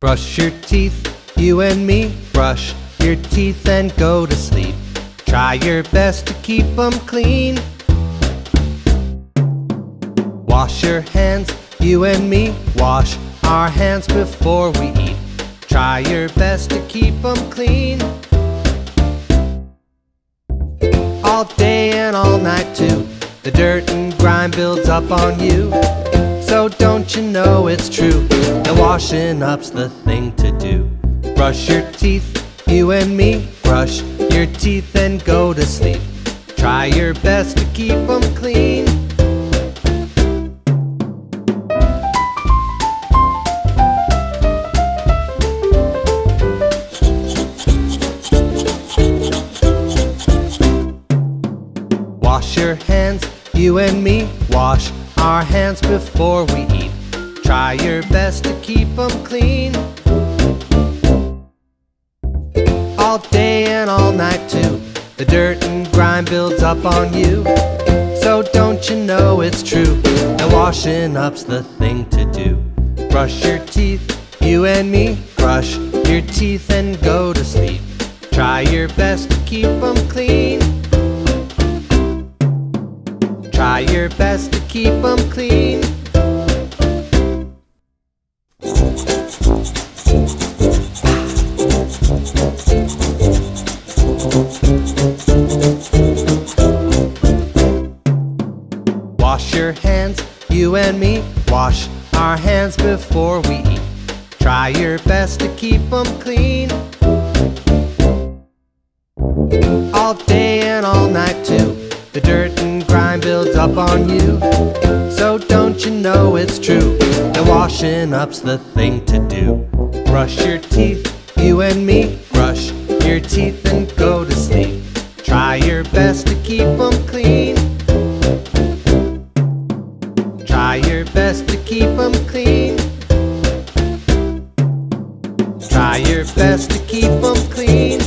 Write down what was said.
Brush your teeth, you and me. Brush your teeth and go to sleep. Try your best to keep them clean. Wash your hands, you and me. Wash our hands before we eat. Try your best to keep them clean. All day and all night too. The dirt and grime builds up on you. Don't you know it's true that washing up's the thing to do. Brush your teeth, you and me. Brush your teeth and go to sleep. Try your best to keep them clean. Wash your hands, you and me. Wash our hands before we eat. Try your best to keep them clean. All day and all night too. The dirt and grime builds up on you. So don't you know it's true that washing up's the thing to do. Brush your teeth, you and me. Brush your teeth and go to sleep. Try your best to keep them clean. Try your best to keep them clean. Wash your hands, you and me. Wash our hands before we eat. Try your best to keep them clean. All day and all night too. The dirt up on you. So don't you know it's true that washing up's the thing to do. Brush your teeth, you and me. Brush your teeth and go to sleep. Try your best to keep them clean. Try your best to keep them clean. Try your best to keep them clean.